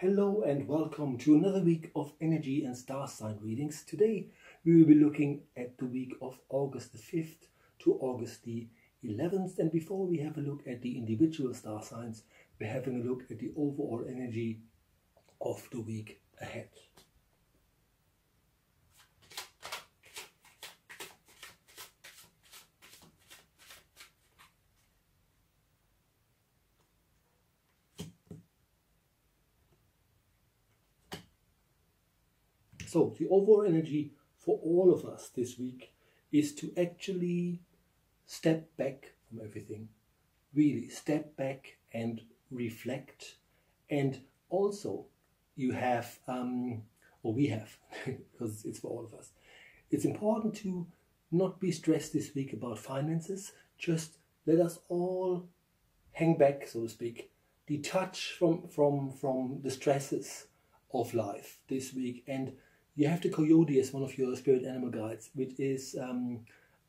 Hello and welcome to another week of energy and star sign readings. Today we will be looking at the week of August the 5th to August the 11th. And before we have a look at the individual star signs, we're having a look at the overall energy of the week ahead. So the overall energy for all of us this week is to actually step back from everything. Really step back and reflect. And also you have, um, or we have, because it's for all of us, it's important to not be stressed this week about finances. Just let us all hang back, so to speak, detach from, from, from the stresses of life this week and you have the coyote as one of your spirit animal guides, which is um,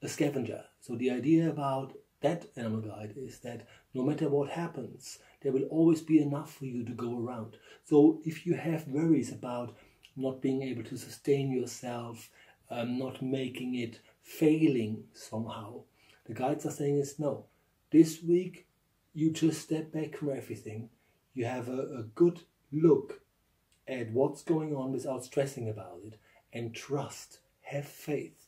a scavenger. So the idea about that animal guide is that no matter what happens, there will always be enough for you to go around. So if you have worries about not being able to sustain yourself, um, not making it, failing somehow, the guides are saying is no. This week, you just step back from everything. You have a, a good look at what's going on without stressing about it and trust, have faith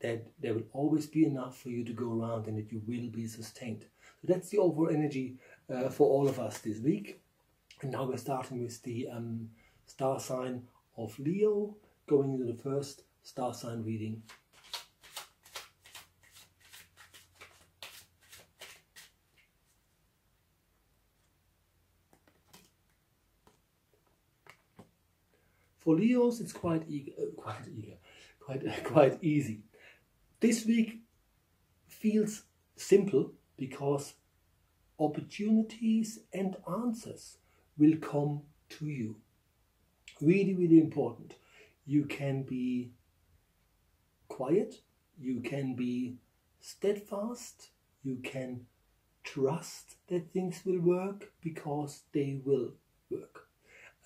that there will always be enough for you to go around and that you will be sustained. So that's the overall energy uh, for all of us this week. And now we're starting with the um, star sign of Leo, going into the first star sign reading For Leos, it's quite eager, uh, quite eager, quite quite easy. This week feels simple because opportunities and answers will come to you. Really, really important. You can be quiet, you can be steadfast, you can trust that things will work because they will work.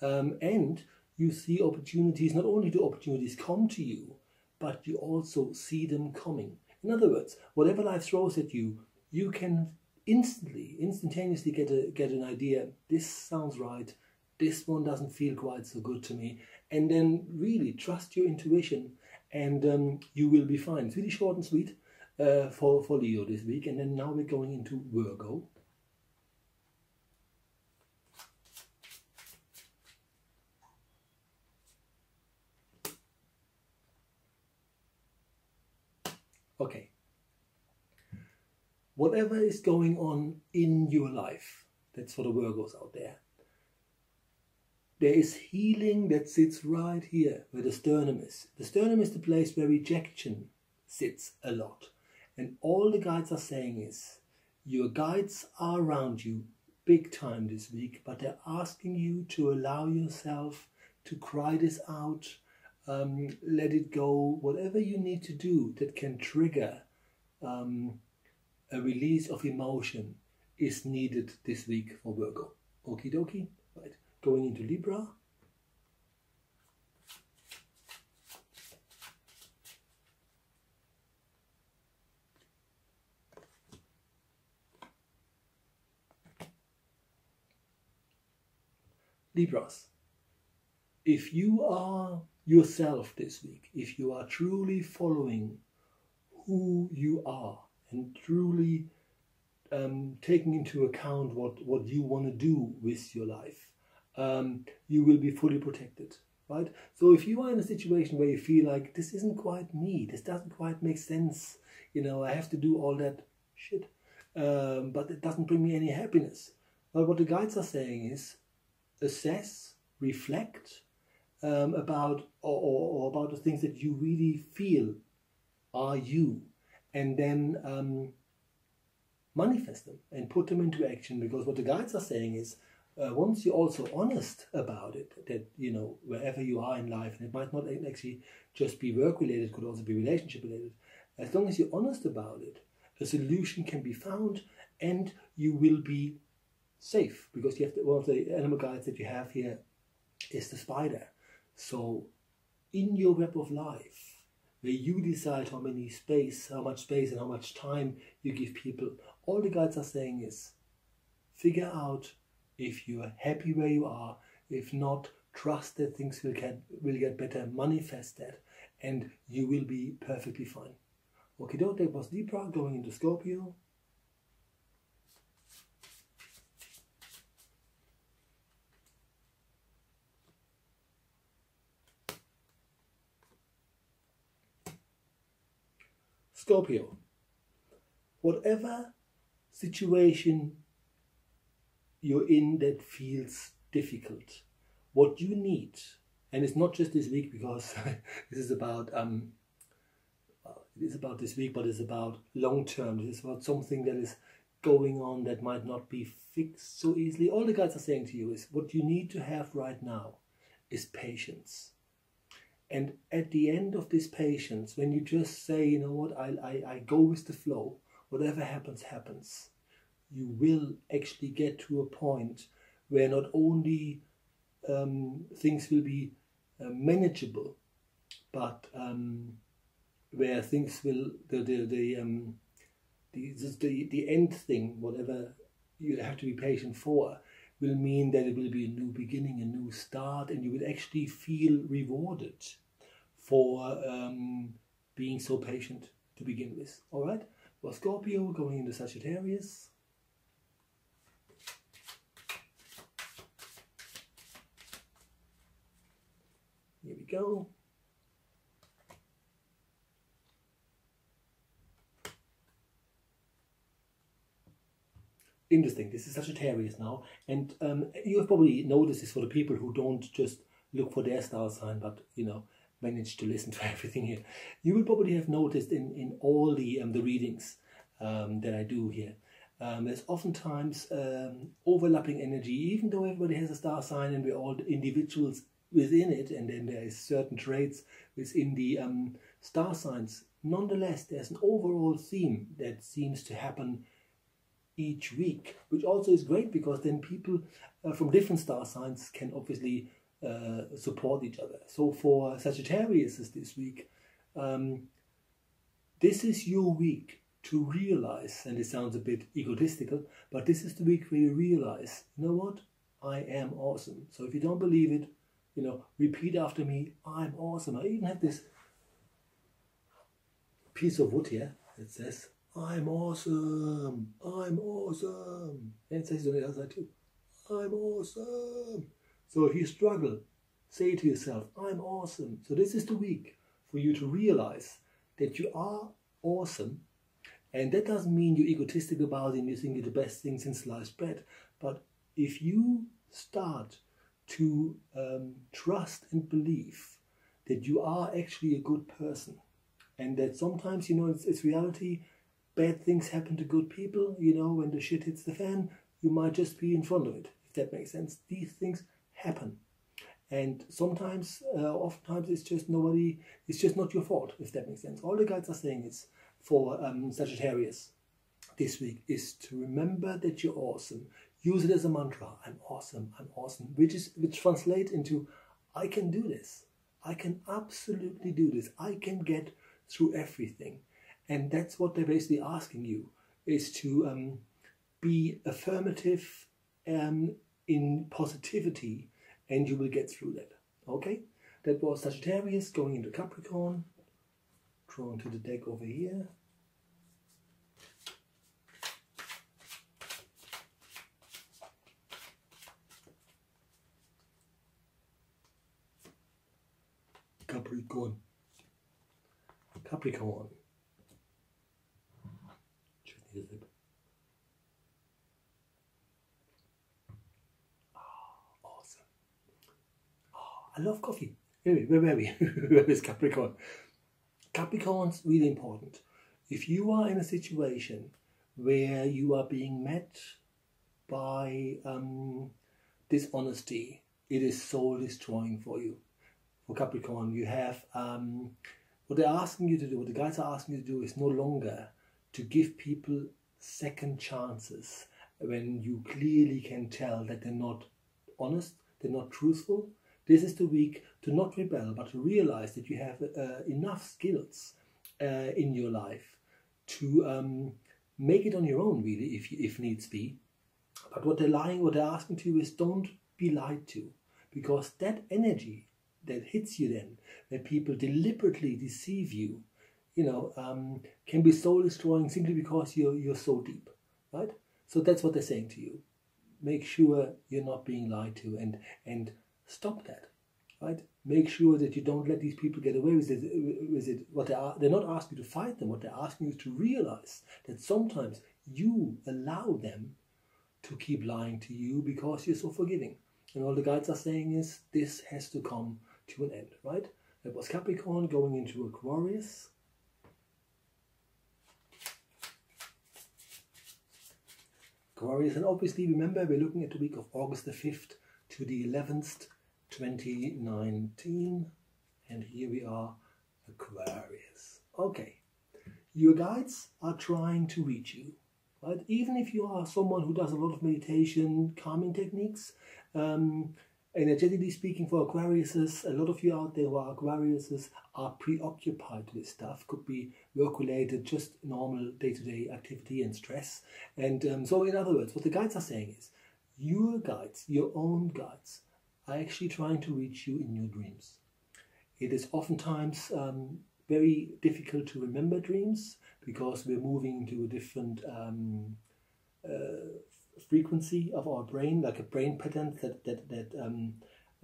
Um, and you see opportunities, not only do opportunities come to you, but you also see them coming. In other words, whatever life throws at you, you can instantly, instantaneously get a get an idea. This sounds right. This one doesn't feel quite so good to me, and then really trust your intuition, and um, you will be fine. It's really short and sweet uh, for for Leo this week, and then now we're going into Virgo. Okay. Whatever is going on in your life, that's for the Virgos out there. There is healing that sits right here where the sternum is. The sternum is the place where rejection sits a lot. And all the guides are saying is, your guides are around you big time this week, but they're asking you to allow yourself to cry this out, um, let it go, whatever you need to do that can trigger um, a release of emotion is needed this week for Virgo. Okie dokie, right? Going into Libra. Libras, if you are yourself this week, if you are truly following who you are and truly um, taking into account what, what you want to do with your life, um, you will be fully protected, right? So if you are in a situation where you feel like this isn't quite me, this doesn't quite make sense, you know, I have to do all that shit, um, but it doesn't bring me any happiness. Well, what the guides are saying is assess, reflect, um, about or, or, or, about the things that you really feel are you, and then um, manifest them and put them into action. Because what the guides are saying is, uh, once you're also honest about it, that you know wherever you are in life, and it might not actually just be work related, could also be relationship related. As long as you're honest about it, a solution can be found, and you will be safe because you have the, one of the animal guides that you have here is the spider. So, in your web of life, where you decide how many space, how much space, and how much time you give people, all the guides are saying is figure out if you are happy where you are. If not, trust that things will get will get better. Manifest that, and you will be perfectly fine. Okay, that was Libra going into Scorpio. Scorpio, whatever situation you're in that feels difficult, what you need, and it's not just this week because this is about um, it is about this week, but it's about long term. Is about something that is going on that might not be fixed so easily. All the guys are saying to you is what you need to have right now is patience. And at the end of this patience, when you just say, you know what, I, I, I go with the flow, whatever happens, happens, you will actually get to a point where not only um, things will be uh, manageable, but um, where things will, the, the, the, um, the, the, the end thing, whatever you have to be patient for, will mean that it will be a new beginning, a new start, and you will actually feel rewarded for um, being so patient to begin with. All right, well, Scorpio going into Sagittarius. Here we go. Interesting. This is Sagittarius now, and um, you have probably noticed this for the people who don't just look for their star sign, but you know manage to listen to everything here. You will probably have noticed in in all the um, the readings um, that I do here. Um, there's oftentimes um, overlapping energy, even though everybody has a star sign and we're all individuals within it, and then there is certain traits within the um, star signs. Nonetheless, there's an overall theme that seems to happen each week, which also is great because then people uh, from different star signs can obviously uh, support each other. So for Sagittarius this week, um, this is your week to realize, and it sounds a bit egotistical, but this is the week where you realize, you know what, I am awesome. So if you don't believe it, you know, repeat after me, I'm awesome. I even have this piece of wood here that says, I'm awesome. I'm awesome. And it says on the other side too. I'm awesome. So if you struggle, say to yourself, I'm awesome. So this is the week for you to realize that you are awesome. And that doesn't mean you're egotistic about it and you think you're the best thing since sliced bread. But if you start to um, trust and believe that you are actually a good person and that sometimes, you know, it's, it's reality, bad things happen to good people. You know, when the shit hits the fan, you might just be in front of it, if that makes sense. These things happen. And sometimes, uh, oftentimes, it's just nobody, it's just not your fault, if that makes sense. All the guides are saying is for um, Sagittarius this week is to remember that you're awesome. Use it as a mantra. I'm awesome. I'm awesome. Which is which translates into I can do this. I can absolutely do this. I can get through everything. And that's what they're basically asking you is to um, be affirmative um, in positivity and you will get through that. Okay? That was Sagittarius going into Capricorn. Drawing to the deck over here. Capricorn. Capricorn. I love coffee. Anyway, where were we? where is Capricorn? Capricorn's really important. If you are in a situation where you are being met by um, dishonesty, it is soul destroying for you. For Capricorn, you have um, what they're asking you to do, what the guys are asking you to do is no longer to give people second chances when you clearly can tell that they're not honest, they're not truthful, This is the week to not rebel, but to realize that you have uh, enough skills uh, in your life to um, make it on your own, really, if, if needs be. But what they're lying, what they're asking to you is don't be lied to, because that energy that hits you then, when people deliberately deceive you, you know, um, can be soul destroying simply because you're you're so deep, right? So that's what they're saying to you. Make sure you're not being lied to, and and stop that, right? Make sure that you don't let these people get away with it. With it, what they are, they're not asking you to fight them. What they're asking you is to realize that sometimes you allow them to keep lying to you because you're so forgiving. And all the guides are saying is this has to come to an end, right? That was Capricorn going into Aquarius. Aquarius, and obviously remember we're looking at the week of August the 5th to the 11th, 2019. And here we are, Aquarius. Okay, your guides are trying to reach you. Right? Even if you are someone who does a lot of meditation, calming techniques, um, energetically speaking, for Aquariuses, a lot of you out there who are Aquariuses are preoccupied with stuff. Could be work related, just normal day to day activity and stress. And um, so, in other words, what the guides are saying is your guides, your own guides, are actually trying to reach you in your dreams. It is oftentimes um, very difficult to remember dreams because we're moving to a different um, uh, frequency of our brain, like a brain pattern that that that um,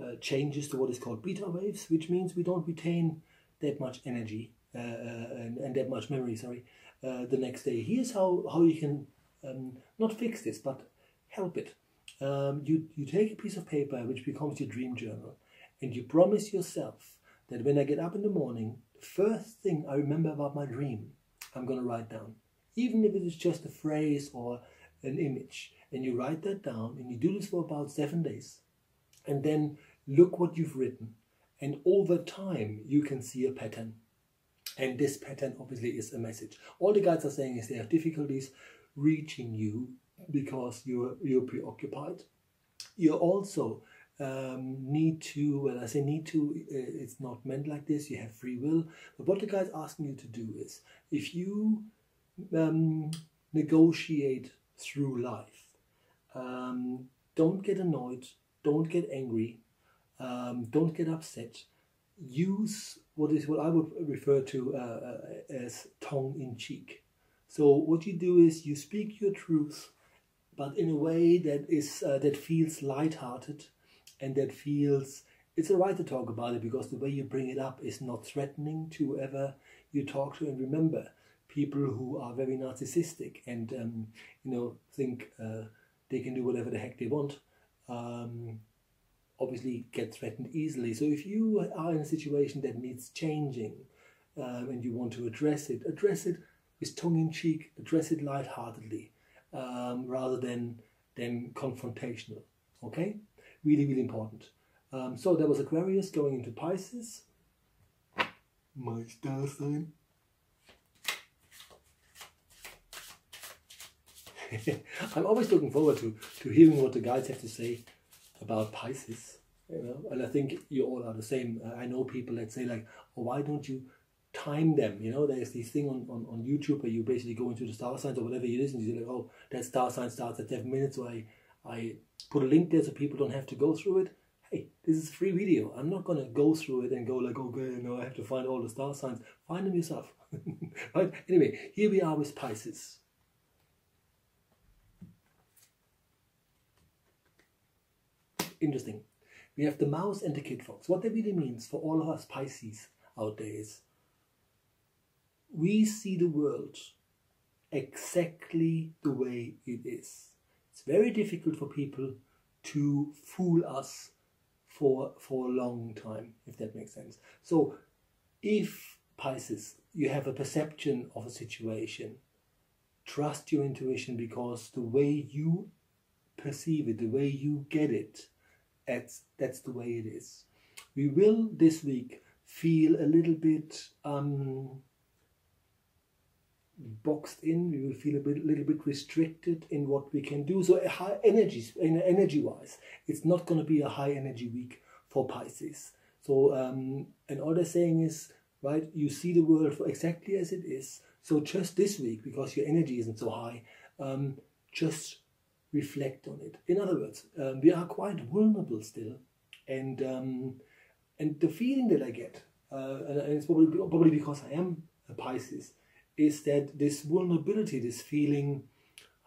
uh, changes to what is called beta waves, which means we don't retain that much energy uh, uh and, and, that much memory. Sorry, uh, the next day. Here's how how you can um, not fix this, but help it. Um, you you take a piece of paper which becomes your dream journal, and you promise yourself that when I get up in the morning, the first thing I remember about my dream, I'm going to write down, even if it is just a phrase or an image and you write that down and you do this for about seven days and then look what you've written and over time you can see a pattern. And this pattern obviously is a message. All the guides are saying is they have difficulties reaching you because you're you're preoccupied. You also um, need to well i say need to uh, it's not meant like this. You have free will. But what the guide's asking you to do is if you um, negotiate through life um, don't get annoyed, don't get angry, um, don't get upset. Use what is what I would refer to uh, uh, as tongue in cheek. So what you do is you speak your truth, but in a way that is uh, that feels light-hearted, and that feels it's alright to talk about it because the way you bring it up is not threatening to whoever you talk to. And remember, people who are very narcissistic and um, you know think uh, they can do whatever the heck they want. Um, obviously, get threatened easily. So if you are in a situation that needs changing um, and you want to address it, address it with tongue in cheek, address it lightheartedly, um, rather than than confrontational. Okay, really, really important. Um, so there was Aquarius going into Pisces. My star sign. I'm always looking forward to, to hearing what the guys have to say about Pisces. You know, and I think you all are the same. Uh, I know people that say like, "Oh, why don't you time them?" You know, there's this thing on, on, on YouTube where you basically go into the star signs or whatever you is, and You're like, "Oh, that star sign starts at seven minutes," so I I put a link there so people don't have to go through it. Hey, this is a free video. I'm not gonna go through it and go like, okay, you know, I have to find all the star signs. Find them yourself. right? Anyway, here we are with Pisces. Interesting. We have the mouse and the kid fox. What that really means for all of us Pisces out there is we see the world exactly the way it is. It's very difficult for people to fool us for for a long time, if that makes sense. So if Pisces, you have a perception of a situation, trust your intuition because the way you perceive it, the way you get it, that's that's the way it is. We will this week feel a little bit um, boxed in. We will feel a bit, little bit restricted in what we can do. So high energies, energy wise, it's not going to be a high energy week for Pisces. So, um, and all they're saying is, right, you see the world for exactly as it is. So just this week, because your energy isn't so high, um, just reflect on it. In other words, um, we are quite vulnerable still, and um, and the feeling that I get, uh, and it's probably probably because I am a Pisces, is that this vulnerability, this feeling,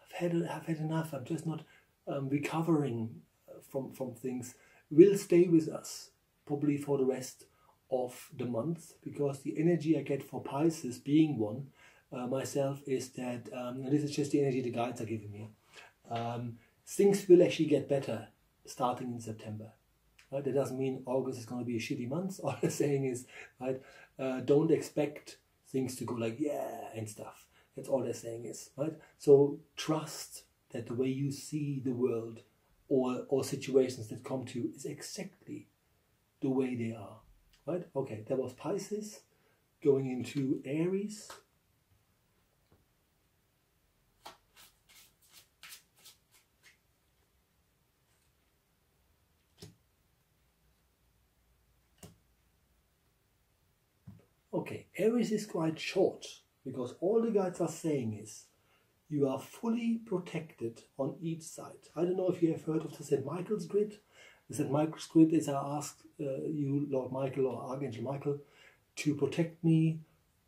I've had I've had enough. I'm just not um, recovering from from things. Will stay with us probably for the rest of the month because the energy I get for Pisces, being one uh, myself, is that, um, and this is just the energy the guides are giving me, um, things will actually get better starting in September. Right? That doesn't mean August is going to be a shitty month. All I'm saying is, right, uh, don't expect things to go like yeah and stuff. That's all they're saying is right. So trust that the way you see the world or or situations that come to you is exactly the way they are. Right? Okay, that was Pisces going into Aries. Okay, Aries is quite short because all the guides are saying is you are fully protected on each side. I don't know if you have heard of the St. Michael's grid. The St. Michael's grid is I ask uh, you, Lord Michael or Archangel Michael, to protect me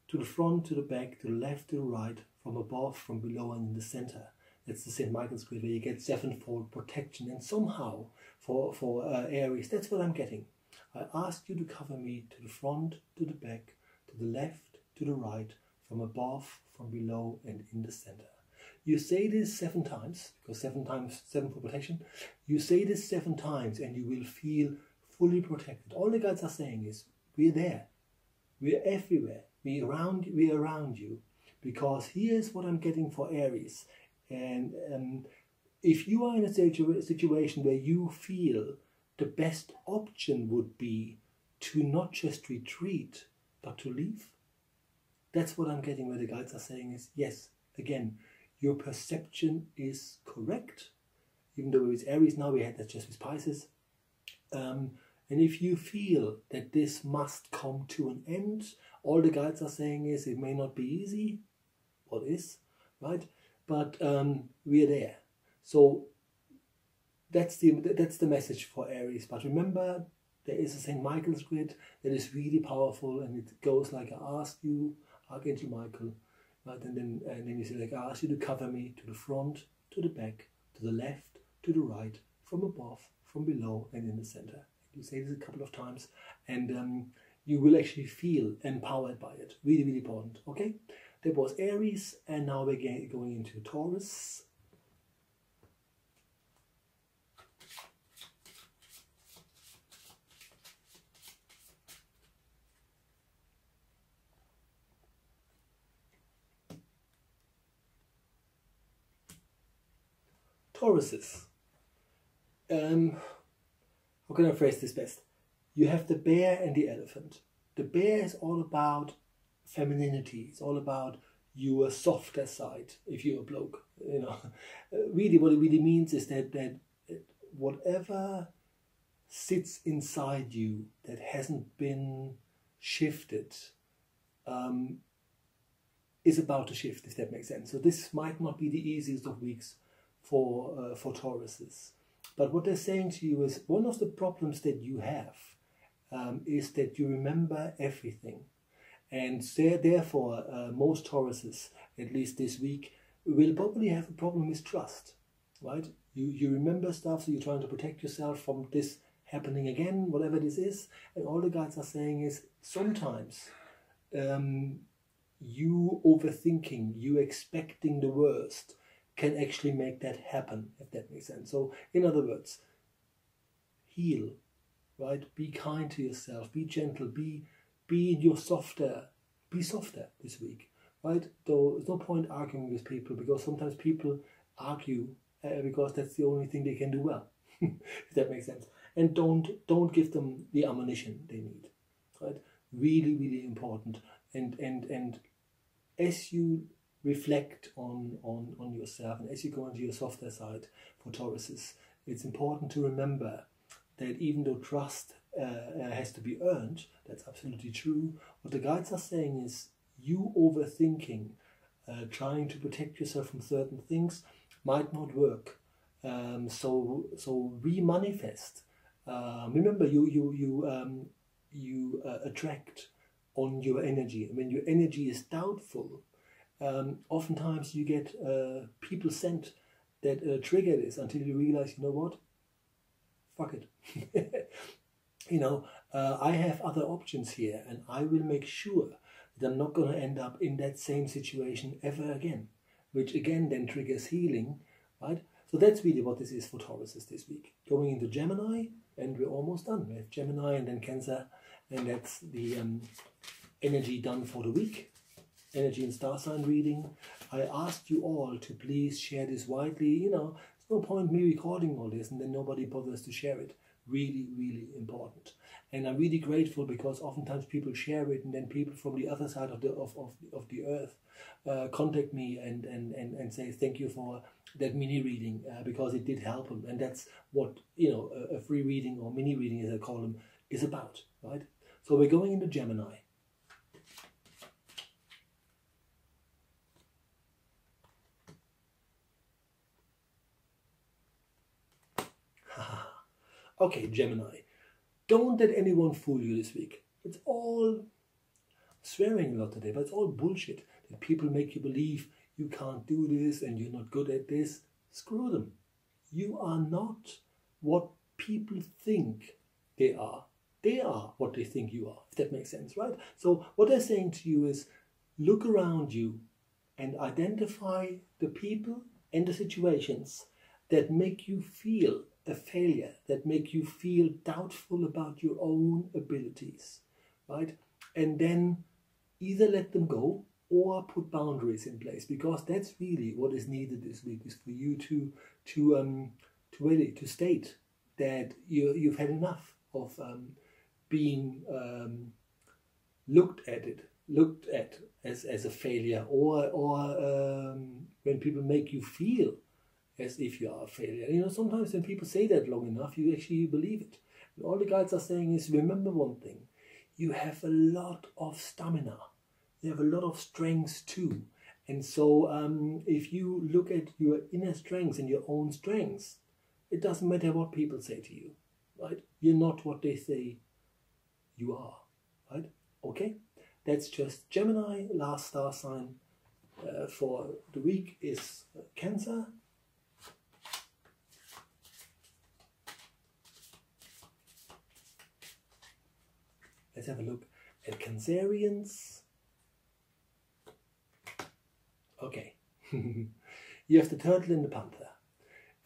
to the front, to the back, to the left, to the right, from above, from below, and in the center. That's the St. Michael's grid where you get sevenfold protection. And somehow, for, for uh, Aries, that's what I'm getting. I ask you to cover me to the front, to the back, the left, to the right, from above, from below, and in the center. You say this seven times, because seven times, seven for protection. You say this seven times and you will feel fully protected. All the guides are saying is, we're there. We're everywhere. We're around, we're around you. Because here's what I'm getting for Aries. And um, if you are in a situation where you feel the best option would be to not just retreat, but to leave, that's what I'm getting where the guides are saying is, yes, again, your perception is correct, even though it's Aries now, we had that just with Pisces. Um, and if you feel that this must come to an end, all the guides are saying is it may not be easy. What is, right? But um, we're there. So that's the that's the message for Aries. But remember, there is a Saint Michael's grid that is really powerful, and it goes like I ask you, Archangel Michael, right? And then and then you say like I ask you to cover me to the front, to the back, to the left, to the right, from above, from below, and in the center. You say this a couple of times, and um, you will actually feel empowered by it. Really, really important. Okay, that was Aries, and now we're going into Taurus. Tauruses. Um, how can I phrase this best? You have the bear and the elephant. The bear is all about femininity. It's all about your softer side. If you're a bloke, you know, really, what it really means is that that whatever sits inside you that hasn't been shifted um, is about to shift. If that makes sense. So this might not be the easiest of weeks for uh, for Tauruses. But what they're saying to you is one of the problems that you have um, is that you remember everything. And therefore, uh, most Tauruses, at least this week, will probably have a problem with trust, right? You, you remember stuff, so you're trying to protect yourself from this happening again, whatever this is. And all the guides are saying is sometimes um, you overthinking, you expecting the worst, can actually make that happen, if that makes sense. So, in other words, heal, right? Be kind to yourself, be gentle, be be in your softer, be softer this week, right? Though there's no point arguing with people because sometimes people argue uh, because that's the only thing they can do well, if that makes sense. And don't don't give them the ammunition they need, right? Really, really important. And and and as you reflect on, on, on yourself. And as you go into your softer side for Tauruses, it's important to remember that even though trust uh, uh, has to be earned, that's absolutely true. What the guides are saying is you overthinking, uh, trying to protect yourself from certain things might not work. Um, so so remanifest. Um, remember, you you you um, you uh, attract on your energy. When your energy is doubtful, um, oftentimes you get uh, people sent that uh, trigger this until you realize, you know what, fuck it. you know, uh, I have other options here, and I will make sure that I'm not going to end up in that same situation ever again, which again then triggers healing, right? So that's really what this is for Tauruses this week. Going into Gemini, and we're almost done. We have Gemini and then Cancer, and that's the um, energy done for the week. Energy and star sign reading. I asked you all to please share this widely. You know, there's no point me recording all this and then nobody bothers to share it. Really, really important. And I'm really grateful because oftentimes people share it and then people from the other side of the of, of, of the earth uh, contact me and, and, and, and say thank you for that mini reading uh, because it did help them. And that's what, you know, a, a free reading or mini reading as I call them is about, right? So we're going into Gemini. Okay, Gemini. Don't let anyone fool you this week. It's all swearing a lot today, but it's all bullshit. That people make you believe you can't do this and you're not good at this. Screw them. You are not what people think they are. They are what they think you are, if that makes sense, right? So, what they're saying to you is look around you and identify the people and the situations that make you feel a failure, that make you feel doubtful about your own abilities, right? And then either let them go or put boundaries in place because that's really what is needed this week is for you to to um to really to state that you you've had enough of um, being um, looked at it looked at as, as a failure or or um, when people make you feel as if you are a failure. You know, sometimes when people say that long enough, you actually believe it. All the guides are saying is remember one thing you have a lot of stamina, you have a lot of strengths too. And so, um, if you look at your inner strengths and your own strengths, it doesn't matter what people say to you, right? You're not what they say you are, right? Okay, that's just Gemini, last star sign uh, for the week is Cancer. Let's have a look at Cancerians. Okay, you have the turtle and the panther.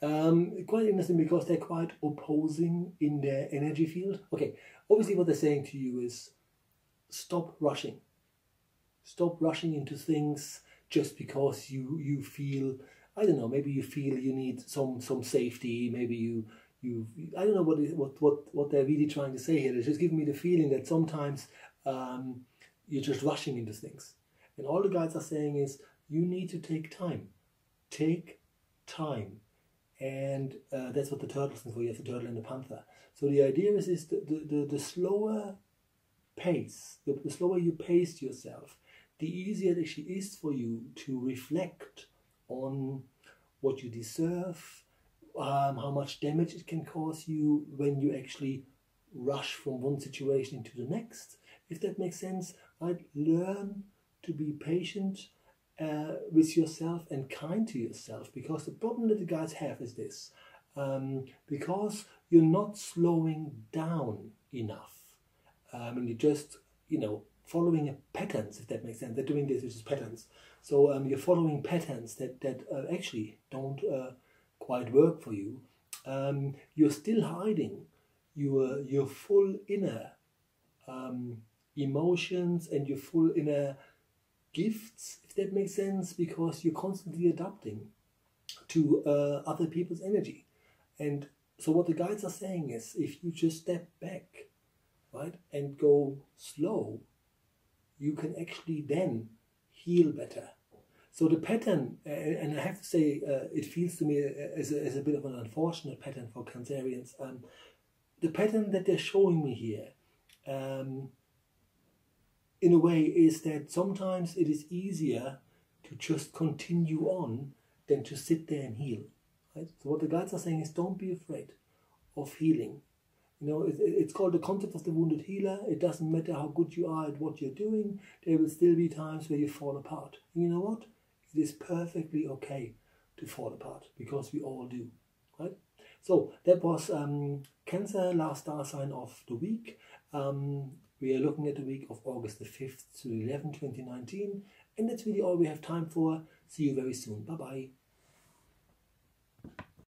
Um, quite interesting because they're quite opposing in their energy field. Okay, obviously what they're saying to you is stop rushing. Stop rushing into things just because you you feel I don't know maybe you feel you need some some safety maybe you you I don't know what what what what they're really trying to say here. It's just giving me the feeling that sometimes um, you're just rushing into things, and all the guides are saying is you need to take time, take time, and uh, that's what the turtle stands for. You have the turtle and the panther. So the idea is is the the, the, the slower pace, the, the slower you pace yourself, the easier it actually is for you to reflect on what you deserve um, how much damage it can cause you when you actually rush from one situation into the next. If that makes sense, right? Learn to be patient uh, with yourself and kind to yourself because the problem that the guys have is this um, because you're not slowing down enough um, and you're just, you know, following a patterns, if that makes sense. They're doing this, which is patterns. So um, you're following patterns that, that uh, actually don't. Uh, quite work for you, um, you're still hiding your your full inner um, emotions and your full inner gifts, if that makes sense, because you're constantly adapting to uh, other people's energy. And so, what the guides are saying is if you just step back, right, and go slow, you can actually then heal better so the pattern, uh, and I have to say, uh, it feels to me as a, as a bit of an unfortunate pattern for Cancerians. Um, the pattern that they're showing me here, um, in a way, is that sometimes it is easier to just continue on than to sit there and heal. Right? So what the guides are saying is, don't be afraid of healing. You know, it, it's called the concept of the wounded healer. It doesn't matter how good you are at what you're doing. There will still be times where you fall apart. You know what? It is perfectly okay to fall apart because we all do, right? So that was um, Cancer, last star sign of the week. Um, we are looking at the week of August the 5th to 11, 2019. And that's really all we have time for. See you very soon. Bye bye.